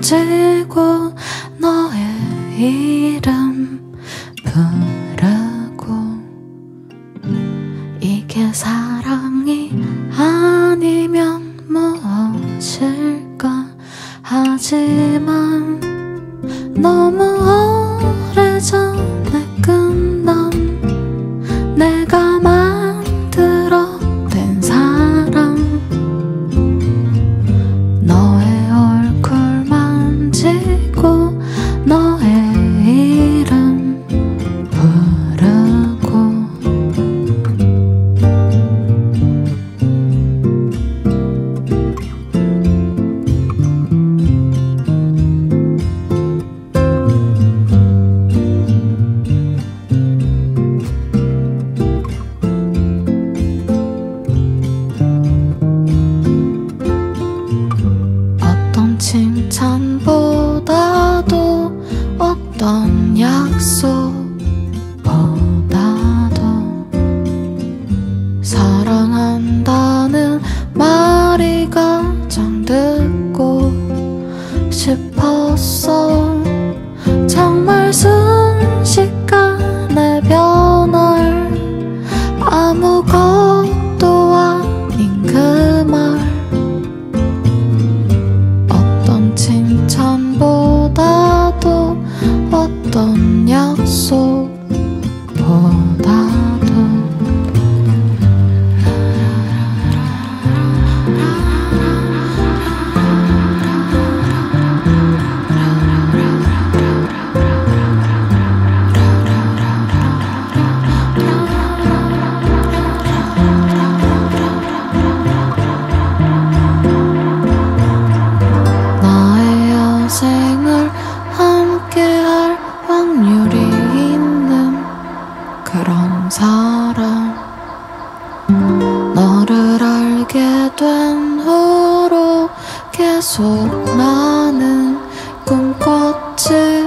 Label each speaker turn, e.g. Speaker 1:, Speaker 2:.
Speaker 1: 지고 너의 이름 부르고 이게 사랑이 아니면 무엇일까? 하지만 너무 오래전에 끝 当耶稣鸟宿。 된 후로 계속 나는 꿈꿨지